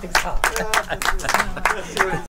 having fun.